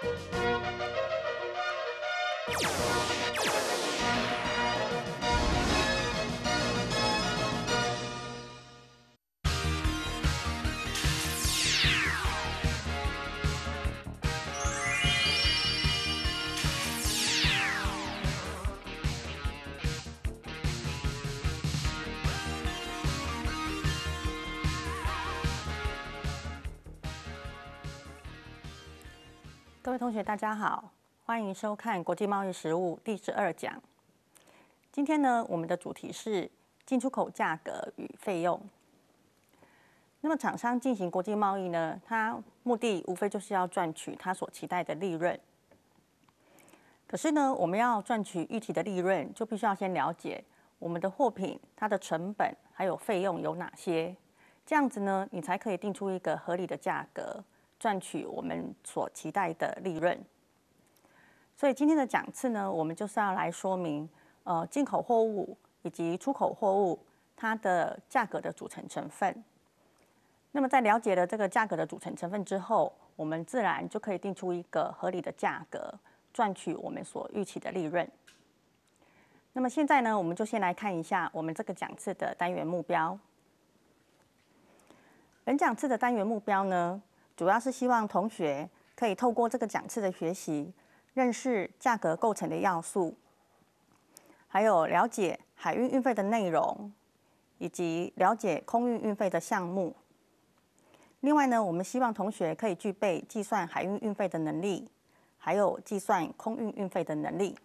各同学，大家好，欢迎收看国际贸易实务第十二讲。今天呢，我们的主题是进出口价格与费用。那么，厂商进行国际贸易呢，它目的无非就是要赚取他所期待的利润。可是呢，我们要赚取预期的利润，就必须要先了解我们的货品它的成本还有费用有哪些，这样子呢，你才可以定出一个合理的价格。赚取我们所期待的利润，所以今天的讲次呢，我们就是要来说明，呃，进口货物以及出口货物它的价格的组成成分。那么在了解了这个价格的组成成分之后，我们自然就可以定出一个合理的价格，赚取我们所预期的利润。那么现在呢，我们就先来看一下我们这个讲次的单元目标。本讲次的单元目标呢？主要是希望同学可以透过这个讲次的学习，认识价格构成的要素，还有了解海运运费的内容，以及了解空运运费的项目。另外呢，我们希望同学可以具备计算海运运费的能力，还有计算空运运费的能力。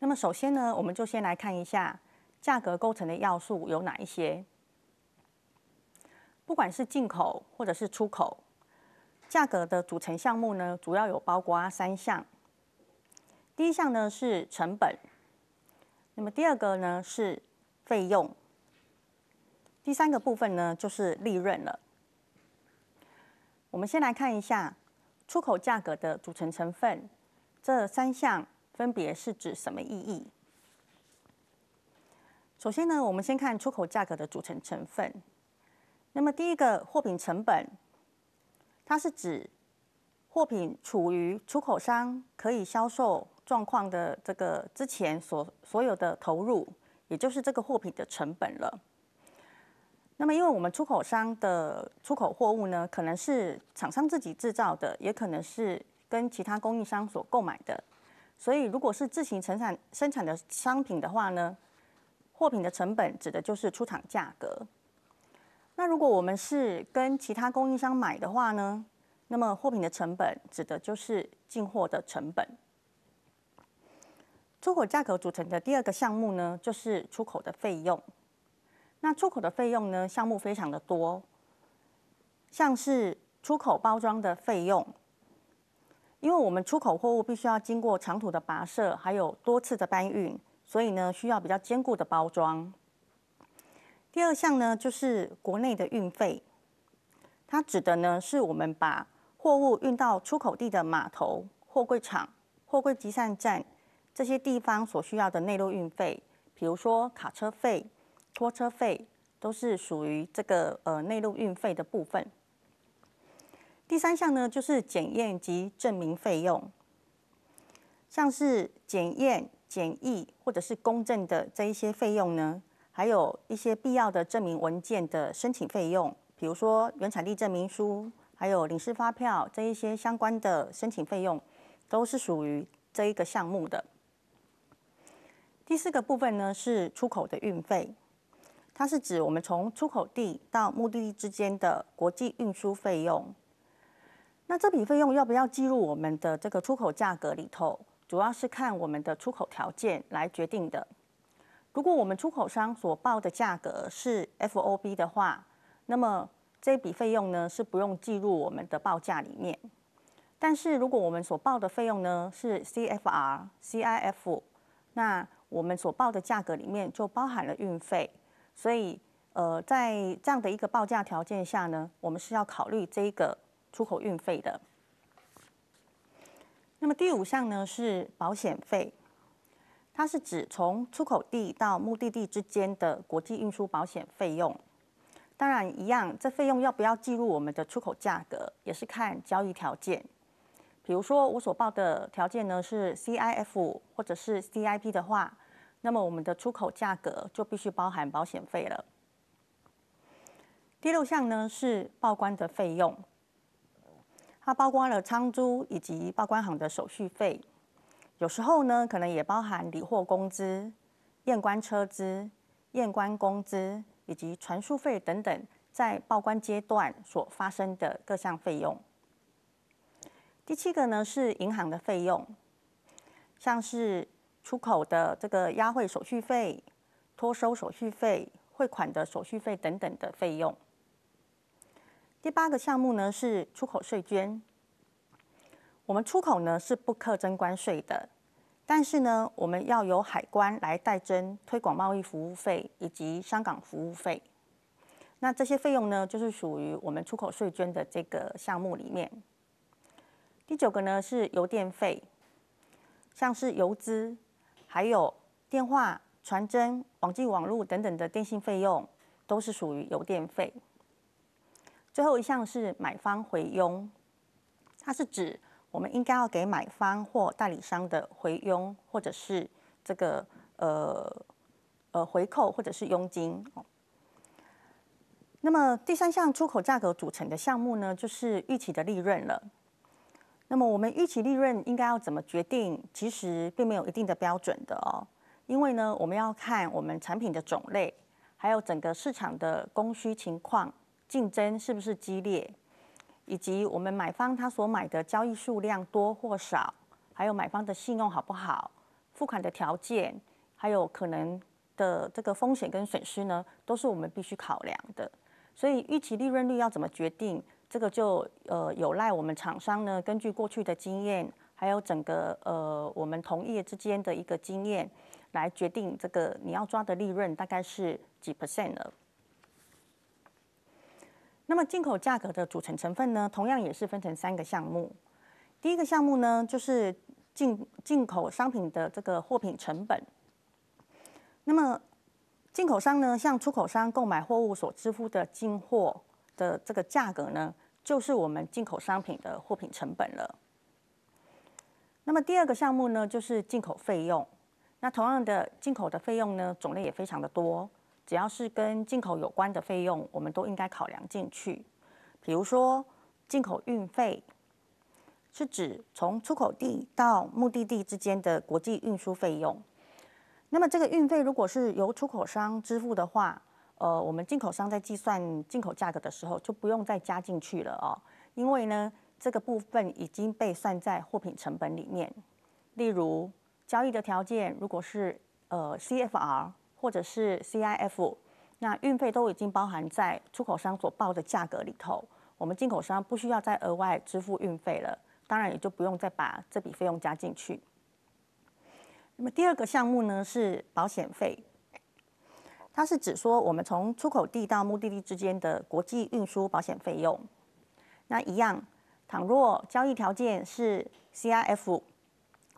那么首先呢，我们就先来看一下价格构成的要素有哪一些。不管是进口或者是出口，价格的组成项目呢，主要有包括三项。第一项呢是成本，那么第二个呢是费用，第三个部分呢就是利润了。我们先来看一下出口价格的组成成分，这三项分别是指什么意义？首先呢，我们先看出口价格的组成成分。那么第一个货品成本，它是指货品处于出口商可以销售状况的这个之前所所有的投入，也就是这个货品的成本了。那么因为我们出口商的出口货物呢，可能是厂商自己制造的，也可能是跟其他供应商所购买的，所以如果是自行生产生产的商品的话呢，货品的成本指的就是出厂价格。那如果我们是跟其他供应商买的话呢，那么货品的成本指的就是进货的成本。出口价格组成的第二个项目呢，就是出口的费用。那出口的费用呢，项目非常的多，像是出口包装的费用，因为我们出口货物必须要经过长途的跋涉，还有多次的搬运，所以呢，需要比较坚固的包装。第二项呢，就是国内的运费，它指的呢是我们把货物运到出口地的码头、货柜场、货柜集散站这些地方所需要的内陆运费，比如说卡车费、拖车费，都是属于这个呃内陆运费的部分。第三项呢，就是检验及证明费用，像是检验、检疫或者是公证的这一些费用呢。还有一些必要的证明文件的申请费用，比如说原产地证明书，还有领事发票这一些相关的申请费用，都是属于这一个项目的。第四个部分呢是出口的运费，它是指我们从出口地到目的地之间的国际运输费用。那这笔费用要不要计入我们的这个出口价格里头，主要是看我们的出口条件来决定的。如果我们出口商所报的价格是 FOB 的话，那么这笔费用呢是不用计入我们的报价里面。但是如果我们所报的费用呢是 CFR、CIF，那我们所报的价格里面就包含了运费，所以呃在这样的一个报价条件下呢，我们是要考虑这个出口运费的。那么第五项呢是保险费。它是指从出口地到目的地之间的国际运输保险费用，当然一样，这费用要不要计入我们的出口价格，也是看交易条件。比如说我所报的条件呢是 CIF 或者是 CIP 的话，那么我们的出口价格就必须包含保险费了。第六项呢是报关的费用，它包括了仓租以及报关行的手续费，有时候呢可能也包含理货工资、验关车资、验关工资。以及传输费等等，在报关阶段所发生的各项费用。第七个呢是银行的费用，像是出口的这个押汇手续费、托收手续费、汇款的手续费等等的费用。第八个项目呢是出口税捐，我们出口呢是不课征关税的。但是呢，我们要由海关来代征推广贸易服务费以及香港服务费。那这些费用呢，就是属于我们出口税捐的这个项目里面。第九个呢是邮电费，像是邮资，还有电话、传真、网际网络等等的电信费用，都是属于邮电费。最后一项是买方回佣，它是指。我们应该要给买方或代理商的回佣，或者是这个呃呃回扣，或者是佣金。那么第三项出口价格组成的项目呢，就是预期的利润了。那么我们预期利润应该要怎么决定？其实并没有一定的标准的哦，因为呢，我们要看我们产品的种类，还有整个市场的供需情况，竞争是不是激烈。以及我们买方他所买的交易数量多或少，还有买方的信用好不好，付款的条件，还有可能的这个风险跟损失呢，都是我们必须考量的。所以预期利润率要怎么决定，这个就呃有赖我们厂商呢，根据过去的经验，还有整个呃我们同业之间的一个经验，来决定这个你要抓的利润大概是几 percent 了。那么进口价格的组成成分呢，同样也是分成三个项目。第一个项目呢，就是进进口商品的这个货品成本。那么进口商呢，向出口商购买货物所支付的进货的这个价格呢，就是我们进口商品的货品成本了。那么第二个项目呢，就是进口费用。那同样的进口的费用呢，种类也非常的多。只要是跟进口有关的费用，我们都应该考量进去。比如说，进口运费是指从出口地到目的地之间的国际运输费用。那么，这个运费如果是由出口商支付的话，呃，我们进口商在计算进口价格的时候就不用再加进去了哦，因为呢，这个部分已经被算在货品成本里面。例如，交易的条件如果是呃 CFR。或者是 CIF，那运费都已经包含在出口商所报的价格里头，我们进口商不需要再额外支付运费了，当然也就不用再把这笔费用加进去。那么第二个项目呢是保险费，它是指说我们从出口地到目的地之间的国际运输保险费用。那一样，倘若交易条件是 CIF、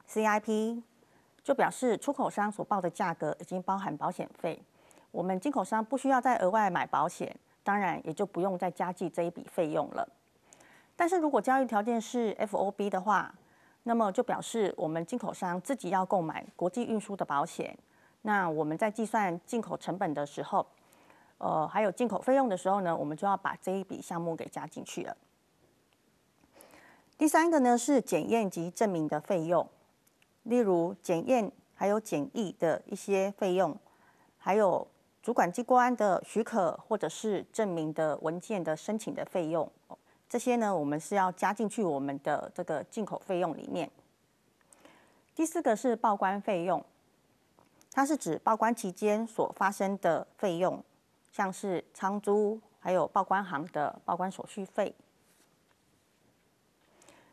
CIP。就表示出口商所报的价格已经包含保险费，我们进口商不需要再额外买保险，当然也就不用再加计这一笔费用了。但是如果交易条件是 FOB 的话，那么就表示我们进口商自己要购买国际运输的保险，那我们在计算进口成本的时候，呃，还有进口费用的时候呢，我们就要把这一笔项目给加进去了。第三个呢是检验及证明的费用。例如检验还有检疫的一些费用，还有主管机关的许可或者是证明的文件的申请的费用，这些呢我们是要加进去我们的这个进口费用里面。第四个是报关费用，它是指报关期间所发生的费用，像是仓租，还有报关行的报关手续费。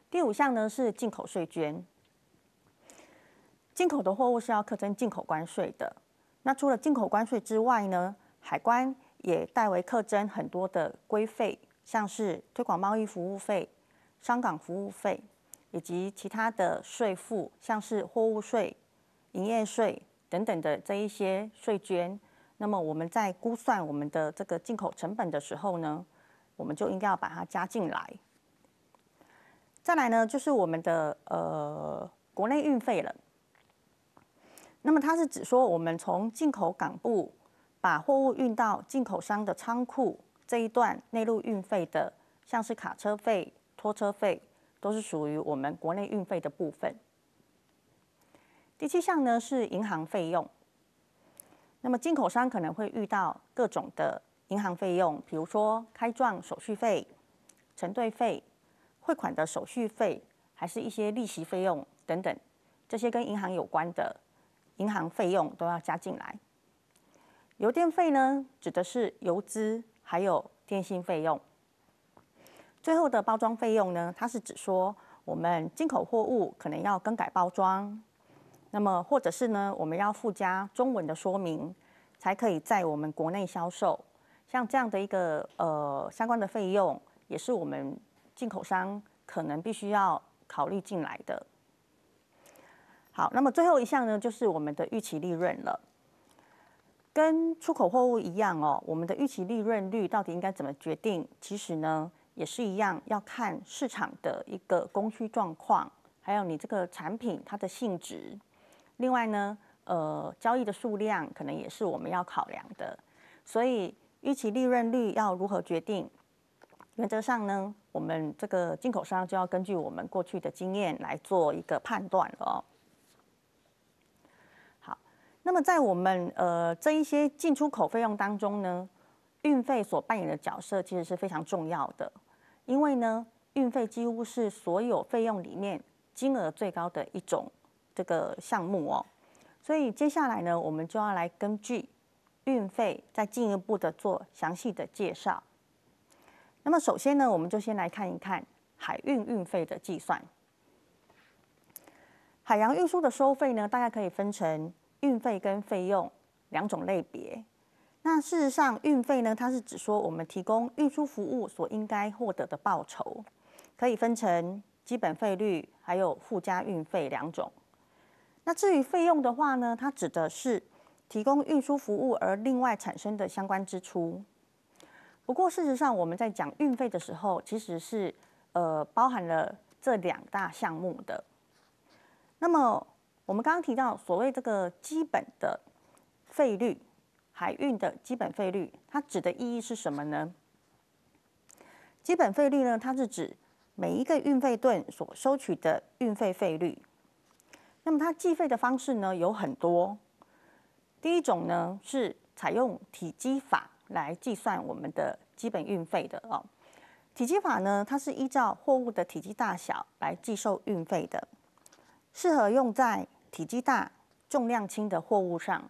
第五项呢是进口税捐。进口的货物是要课征进口关税的。那除了进口关税之外呢，海关也代为课征很多的规费，像是推广贸易服务费、商港服务费，以及其他的税负，像是货物税、营业税等等的这一些税捐，那么我们在估算我们的这个进口成本的时候呢，我们就应该要把它加进来。再来呢，就是我们的呃国内运费了。那么它是指说，我们从进口港部把货物运到进口商的仓库这一段内陆运费的，像是卡车费、拖车费，都是属于我们国内运费的部分。第七项呢是银行费用。那么进口商可能会遇到各种的银行费用，比如说开状手续费、承兑费、汇款的手续费，还是一些利息费用等等，这些跟银行有关的。银行费用都要加进来。邮电费呢，指的是邮资还有电信费用。最后的包装费用呢，它是指说我们进口货物可能要更改包装，那么或者是呢，我们要附加中文的说明，才可以在我们国内销售。像这样的一个呃相关的费用，也是我们进口商可能必须要考虑进来的。好，那么最后一项呢，就是我们的预期利润了。跟出口货物一样哦，我们的预期利润率到底应该怎么决定？其实呢，也是一样，要看市场的一个供需状况，还有你这个产品它的性质。另外呢，呃，交易的数量可能也是我们要考量的。所以预期利润率要如何决定？原则上呢，我们这个进口商就要根据我们过去的经验来做一个判断了哦。那么在我们呃这一些进出口费用当中呢，运费所扮演的角色其实是非常重要的，因为呢，运费几乎是所有费用里面金额最高的一种这个项目哦。所以接下来呢，我们就要来根据运费再进一步的做详细的介绍。那么首先呢，我们就先来看一看海运运费的计算。海洋运输的收费呢，大概可以分成。运费跟费用两种类别，那事实上运费呢，它是指说我们提供运输服务所应该获得的报酬，可以分成基本费率还有附加运费两种。那至于费用的话呢，它指的是提供运输服务而另外产生的相关支出。不过事实上我们在讲运费的时候，其实是呃包含了这两大项目的。那么我们刚刚提到所谓这个基本的费率，海运的基本费率，它指的意义是什么呢？基本费率呢，它是指每一个运费吨所收取的运费费率。那么它计费的方式呢有很多。第一种呢是采用体积法来计算我们的基本运费的哦。体积法呢，它是依照货物的体积大小来计收运费的。适合用在体积大、重量轻的货物上。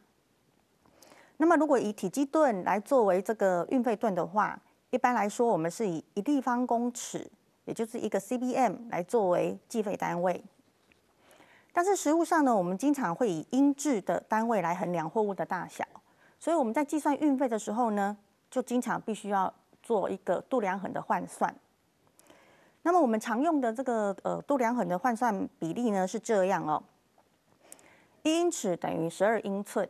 那么，如果以体积吨来作为这个运费吨的话，一般来说，我们是以一立方公尺，也就是一个 CBM 来作为计费单位。但是实物上呢，我们经常会以英制的单位来衡量货物的大小，所以我们在计算运费的时候呢，就经常必须要做一个度量衡的换算。那么我们常用的这个呃度量衡的换算比例呢是这样哦，一英尺等于十二英寸，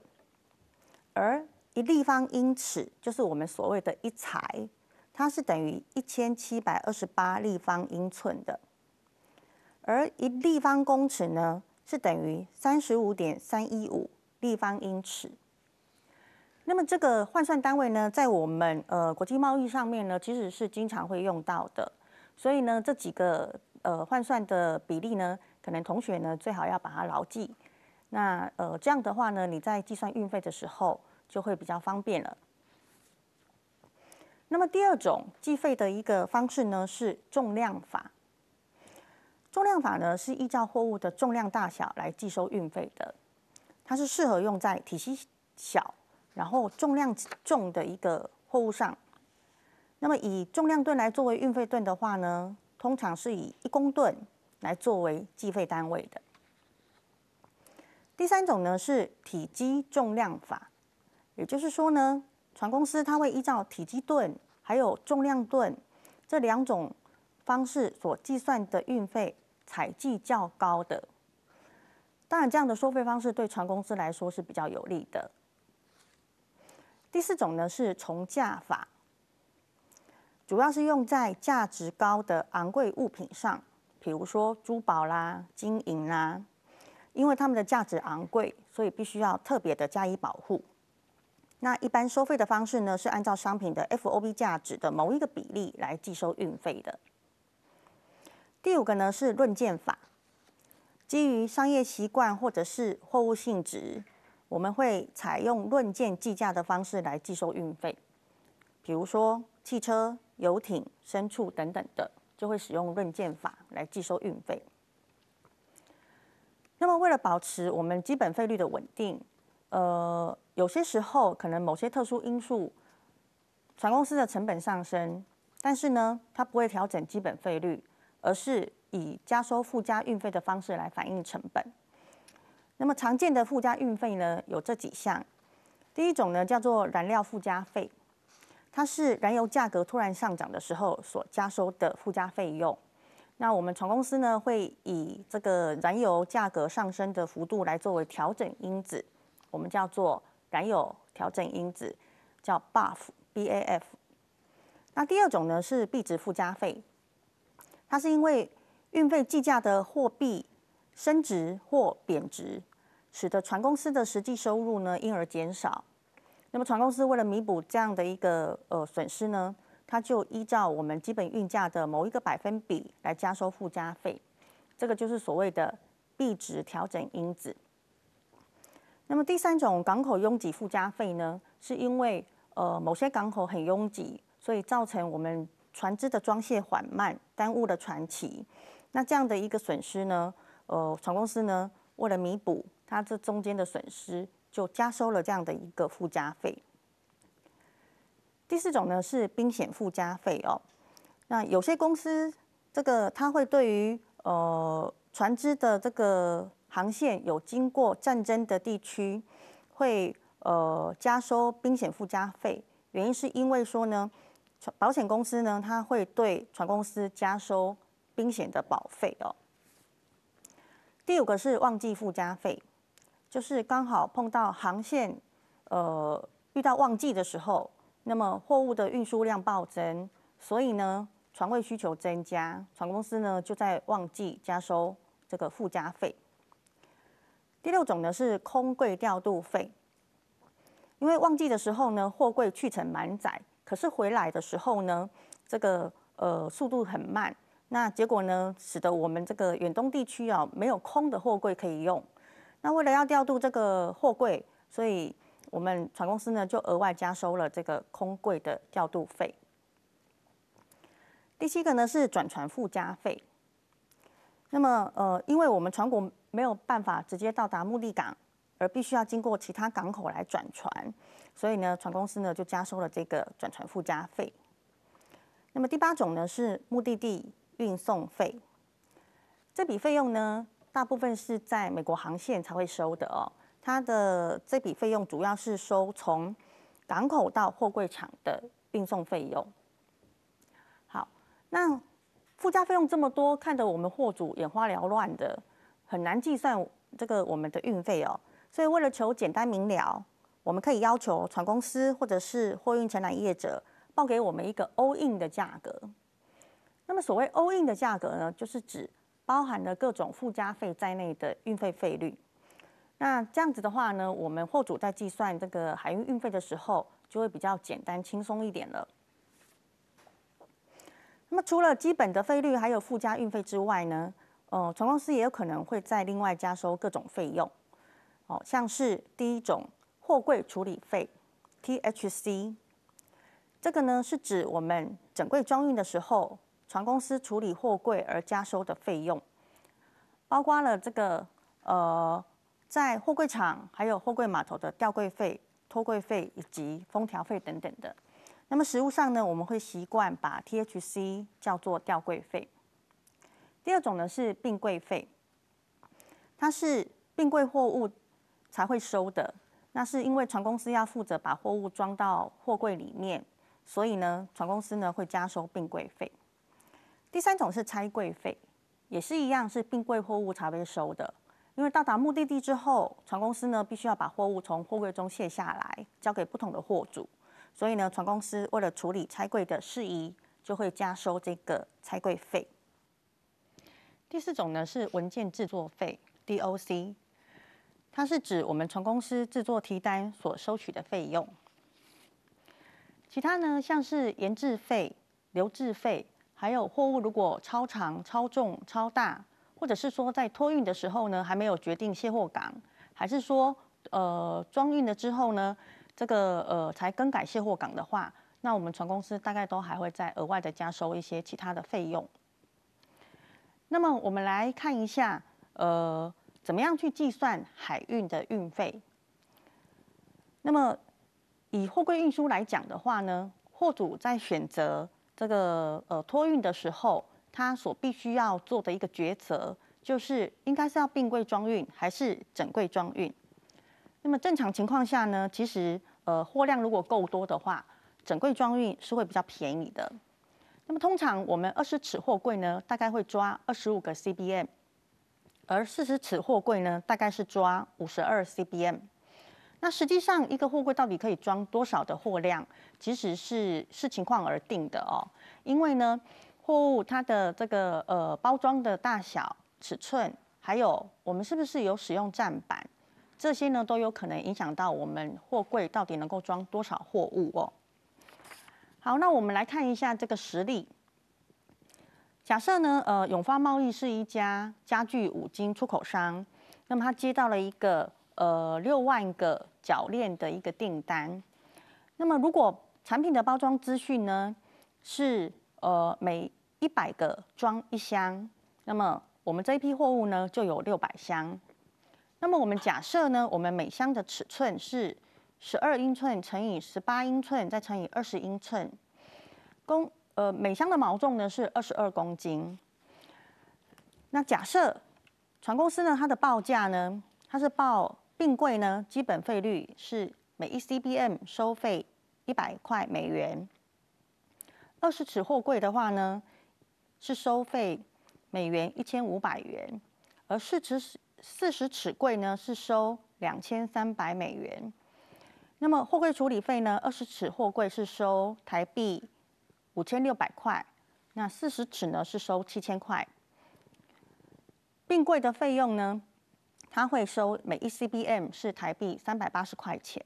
而一立方英尺就是我们所谓的一材，它是等于一千七百二十八立方英寸的，而一立方公尺呢是等于三十五点三一五立方英尺。那么这个换算单位呢，在我们呃国际贸易上面呢，其实是经常会用到的。所以呢，这几个呃换算的比例呢，可能同学呢最好要把它牢记。那呃这样的话呢，你在计算运费的时候就会比较方便了。那么第二种计费的一个方式呢是重量法。重量法呢是依照货物的重量大小来计收运费的，它是适合用在体积小然后重量重的一个货物上。那么以重量吨来作为运费吨的话呢，通常是以一公吨来作为计费单位的。第三种呢是体积重量法，也就是说呢，船公司它会依照体积吨还有重量吨这两种方式所计算的运费采计较高的。当然，这样的收费方式对船公司来说是比较有利的。第四种呢是重价法，主要是用在价值高的昂贵物品上，比如说珠宝啦、金银啦，因为它们的价值昂贵，所以必须要特别的加以保护。那一般收费的方式呢，是按照商品的 FOB 价值的某一个比例来计收运费的。第五个呢是论件法，基于商业习惯或者是货物性质，我们会采用论件计价的方式来计收运费。比如说汽车、游艇、牲畜等等的，就会使用论件法来计收运费。那么为了保持我们基本费率的稳定，呃。有些时候，可能某些特殊因素，船公司的成本上升，但是呢，它不会调整基本费率，而是以加收附加运费的方式来反映成本。那么常见的附加运费呢，有这几项。第一种呢，叫做燃料附加费，它是燃油价格突然上涨的时候所加收的附加费用。那我们船公司呢，会以这个燃油价格上升的幅度来作为调整因子，我们叫做。燃油调整因子叫 BAF，B A F。那第二种呢是币值附加费，它是因为运费计价的货币升值或贬值，使得船公司的实际收入呢因而减少。那么船公司为了弥补这样的一个呃损失呢，它就依照我们基本运价的某一个百分比来加收附加费，这个就是所谓的币值调整因子。那么第三种港口拥挤附加费呢，是因为呃某些港口很拥挤，所以造成我们船只的装卸缓慢，耽误了船期。那这样的一个损失呢，呃船公司呢为了弥补它这中间的损失，就加收了这样的一个附加费。第四种呢是冰险附加费哦。那有些公司这个它会对于呃船只的这个航线有经过战争的地区，会呃加收冰险附加费，原因是因为说呢，保险公司呢，它会对船公司加收冰险的保费哦。第五个是旺季附加费，就是刚好碰到航线呃遇到旺季的时候，那么货物的运输量暴增，所以呢船位需求增加，船公司呢就在旺季加收这个附加费。第六种呢是空柜调度费，因为旺季的时候呢，货柜去程满载，可是回来的时候呢，这个呃速度很慢，那结果呢，使得我们这个远东地区啊没有空的货柜可以用。那为了要调度这个货柜，所以我们船公司呢就额外加收了这个空柜的调度费。第七个呢是转船附加费，那么呃，因为我们船国。没有办法直接到达目的港，而必须要经过其他港口来转船，所以呢，船公司呢就加收了这个转船附加费。那么第八种呢是目的地运送费，这笔费用呢大部分是在美国航线才会收的哦。它的这笔费用主要是收从港口到货柜场的运送费用。好，那附加费用这么多，看得我们货主眼花缭乱的。很难计算这个我们的运费哦，所以为了求简单明了，我们可以要求船公司或者是货运承揽业者报给我们一个 all in 的价格。那么所谓 all in 的价格呢，就是指包含了各种附加费在内的运费费率。那这样子的话呢，我们货主在计算这个海运运费的时候，就会比较简单轻松一点了。那么除了基本的费率还有附加运费之外呢？哦，船公司也有可能会再另外加收各种费用，哦，像是第一种货柜处理费 （THC），这个呢是指我们整柜装运的时候，船公司处理货柜而加收的费用，包括了这个呃，在货柜场还有货柜码头的吊柜费、拖柜费以及封条费等等的。那么实物上呢，我们会习惯把 THC 叫做吊柜费。第二种呢是并柜费，它是并柜货物才会收的。那是因为船公司要负责把货物装到货柜里面，所以呢，船公司呢会加收并柜费。第三种是拆柜费，也是一样是并柜货物才会收的。因为到达目的地之后，船公司呢必须要把货物从货柜中卸下来，交给不同的货主，所以呢，船公司为了处理拆柜的事宜，就会加收这个拆柜费。第四种呢是文件制作费 （DOC），它是指我们船公司制作提单所收取的费用。其他呢，像是研制费、留置费，还有货物如果超长、超重、超大。或者是说，在托运的时候呢，还没有决定卸货港，还是说，呃，装运了之后呢，这个呃才更改卸货港的话，那我们船公司大概都还会再额外的加收一些其他的费用。那么我们来看一下，呃，怎么样去计算海运的运费？那么以货柜运输来讲的话呢，货主在选择这个呃托运的时候。他所必须要做的一个抉择，就是应该是要并柜装运还是整柜装运。那么正常情况下呢，其实呃货量如果够多的话，整柜装运是会比较便宜的。那么通常我们二十尺货柜呢，大概会抓二十五个 CBM，而四十尺货柜呢，大概是抓五十二 CBM。那实际上一个货柜到底可以装多少的货量，其实是视情况而定的哦，因为呢。货物它的这个呃包装的大小、尺寸，还有我们是不是有使用站板，这些呢都有可能影响到我们货柜到底能够装多少货物哦。好，那我们来看一下这个实例。假设呢，呃，永发贸易是一家家具五金出口商，那么他接到了一个呃六万个铰链的一个订单。那么如果产品的包装资讯呢是呃，每一百个装一箱，那么我们这一批货物呢就有六百箱。那么我们假设呢，我们每箱的尺寸是十二英寸乘以十八英寸，再乘以二十英寸，公呃每箱的毛重呢是二十二公斤。那假设船公司呢，它的报价呢，它是报并柜呢，基本费率是每一 CBM 收费一百块美元。二十尺货柜的话呢，是收费美元一千五百元，而四尺四十尺柜呢是收两千三百美元。那么货柜处理费呢，二十尺货柜是收台币五千六百块，那四十尺呢是收七千块。并柜的费用呢，它会收每一 CBM 是台币三百八十块钱。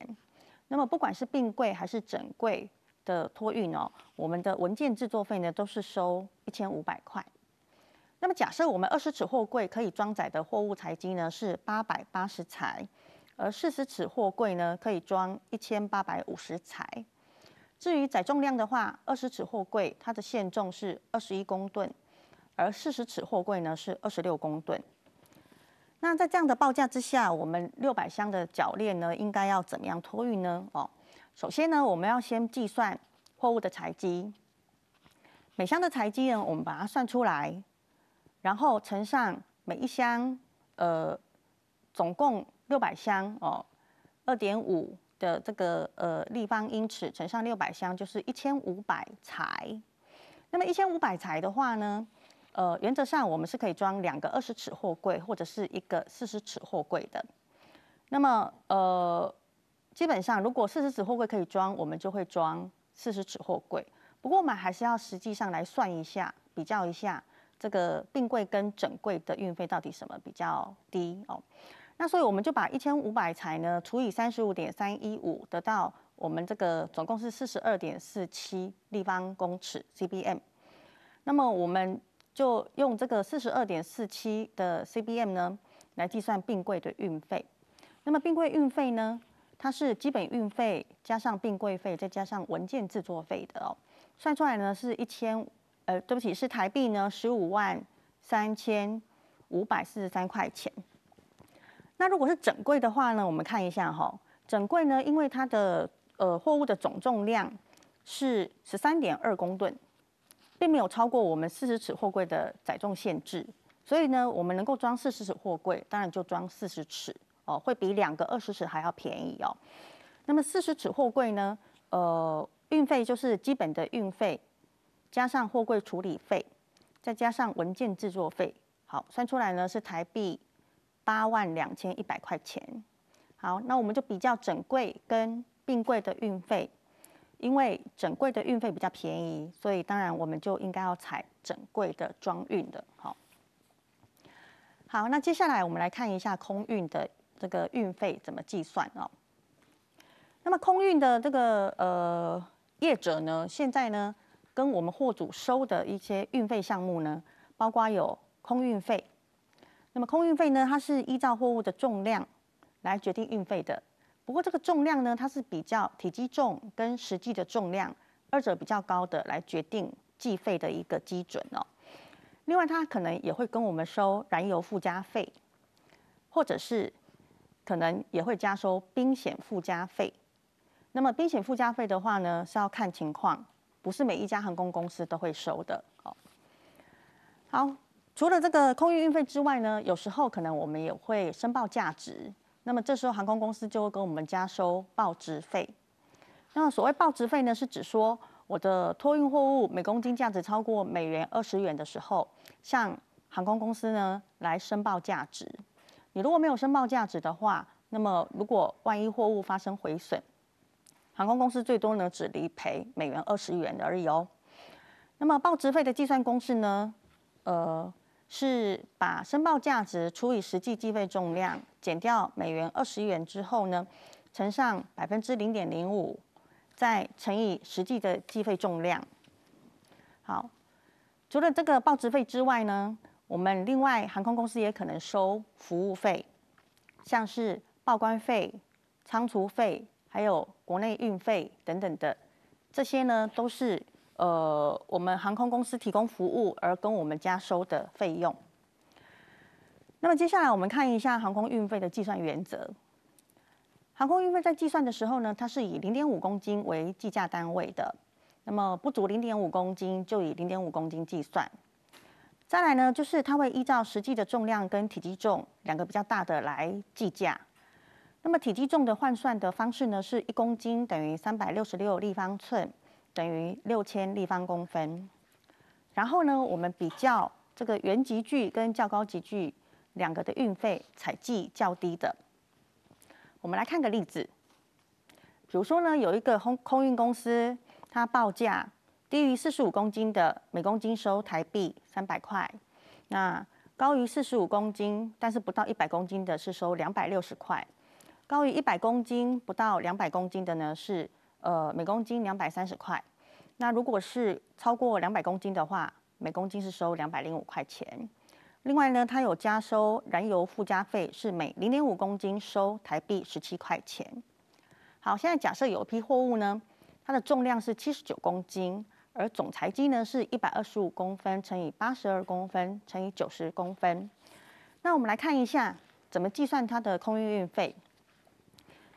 那么不管是并柜还是整柜。的托运哦，我们的文件制作费呢都是收一千五百块。那么假设我们二十尺货柜可以装载的货物材积呢是八百八十材，而四十尺货柜呢可以装一千八百五十材。至于载重量的话，二十尺货柜它的限重是二十一公吨，而四十尺货柜呢是二十六公吨。那在这样的报价之下，我们六百箱的铰链呢应该要怎么样托运呢？哦。首先呢，我们要先计算货物的材积，每箱的材积呢，我们把它算出来，然后乘上每一箱，呃，总共六百箱哦，二点五的这个呃立方英尺乘上六百箱就是一千五百材。那么一千五百材的话呢，呃，原则上我们是可以装两个二十尺货柜或者是一个四十尺货柜的。那么呃。基本上，如果四十尺货柜可以装，我们就会装四十尺货柜。不过，我们还是要实际上来算一下，比较一下这个并柜跟整柜的运费到底什么比较低哦。那所以我们就把一千五百材呢除以三十五点三一五，得到我们这个总共是四十二点四七立方公尺 CBM。那么我们就用这个四十二点四七的 CBM 呢来计算并柜的运费。那么并柜运费呢？它是基本运费加上并柜费，再加上文件制作费的哦，算出来呢是一千，呃，对不起，是台币呢十五万三千五百四十三块钱。那如果是整柜的话呢，我们看一下哈，整柜呢，因为它的呃货物的总重量是十三点二公吨，并没有超过我们四十尺货柜的载重限制，所以呢，我们能够装四十尺货柜，当然就装四十尺。哦，会比两个二十尺还要便宜哦。那么四十尺货柜呢？呃，运费就是基本的运费，加上货柜处理费，再加上文件制作费，好，算出来呢是台币八万两千一百块钱。好，那我们就比较整柜跟并柜的运费，因为整柜的运费比较便宜，所以当然我们就应该要采整柜的装运的。好，好，那接下来我们来看一下空运的这个运费怎么计算哦。那么空运的这个呃业者呢，现在呢跟我们货主收的一些运费项目呢，包括有空运费。那么空运费呢，它是依照货物的重量来决定运费的。不过这个重量呢，它是比较体积重跟实际的重量二者比较高的来决定计费的一个基准哦。另外，它可能也会跟我们收燃油附加费，或者是可能也会加收冰险附加费。那么冰险附加费的话呢，是要看情况，不是每一家航空公司都会收的。好，好，除了这个空运运费之外呢，有时候可能我们也会申报价值，那么这时候航空公司就会跟我们加收报值费。那所谓报值费呢，是指说我的托运货物每公斤价值超过美元二十元的时候，向航空公司呢来申报价值。你如果没有申报价值的话，那么如果万一货物发生毁损，航空公司最多呢只理赔美元二十元而已哦。那么报值费的计算公式呢，呃，是把申报价值除以实际计费重量，减掉美元二十元之后呢，乘上百分之零点零五，再乘以实际的计费重量。好，除了这个报值费之外呢，我们另外航空公司也可能收服务费，像是报关费、仓储费。还有国内运费等等的，这些呢都是呃我们航空公司提供服务而跟我们加收的费用。那么接下来我们看一下航空运费的计算原则。航空运费在计算的时候呢，它是以零点五公斤为计价单位的。那么不足零点五公斤就以零点五公斤计算。再来呢，就是它会依照实际的重量跟体积重两个比较大的来计价。那么体积重的换算的方式呢，是一公斤等于三百六十六立方寸，等于六千立方公分。然后呢，我们比较这个原级距跟较高级距两个的运费采计较低的。我们来看个例子，比如说呢，有一个空空运公司，它报价低于四十五公斤的，每公斤收台币三百块；那高于四十五公斤，但是不到一百公斤的，是收两百六十块。高于一百公斤不到两百公斤的呢，是呃每公斤两百三十块。那如果是超过两百公斤的话，每公斤是收两百零五块钱。另外呢，它有加收燃油附加费，是每零点五公斤收台币十七块钱。好，现在假设有一批货物呢，它的重量是七十九公斤，而总材积呢是一百二十五公分乘以八十二公分乘以九十公分。那我们来看一下怎么计算它的空运运费。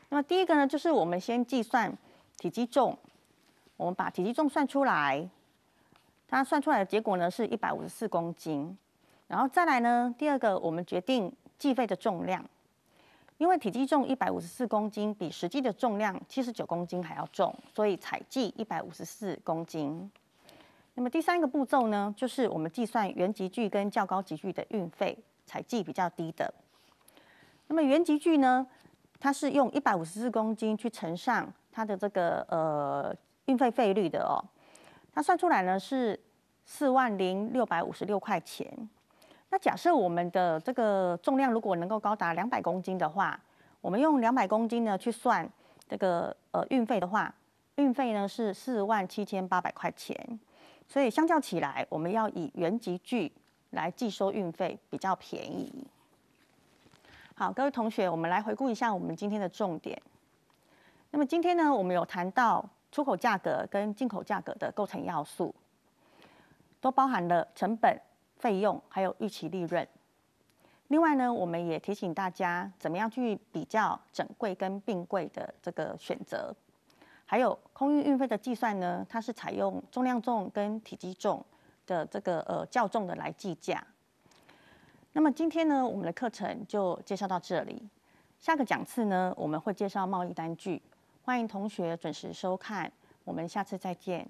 那么第一个呢，就是我们先计算体积重，我们把体积重算出来，它算出来的结果呢是一百五十四公斤。然后再来呢，第二个我们决定计费的重量，因为体积重一百五十四公斤比实际的重量七十九公斤还要重，所以采计一百五十四公斤。那么第三个步骤呢，就是我们计算原级距跟较高级距的运费，采计比较低的。那么原级距呢？它是用一百五十四公斤去乘上它的这个呃运费费率的哦，它算出来呢是四万零六百五十六块钱。那假设我们的这个重量如果能够高达两百公斤的话，我们用两百公斤呢去算这个呃运费的话，运费呢是四万七千八百块钱。所以相较起来，我们要以原级距来计收运费比较便宜。好，各位同学，我们来回顾一下我们今天的重点。那么今天呢，我们有谈到出口价格跟进口价格的构成要素，都包含了成本、费用还有预期利润。另外呢，我们也提醒大家怎么样去比较整柜跟并柜的这个选择，还有空运运费的计算呢，它是采用重量重跟体积重的这个呃较重的来计价。那么今天呢，我们的课程就介绍到这里。下个讲次呢，我们会介绍贸易单据，欢迎同学准时收看。我们下次再见。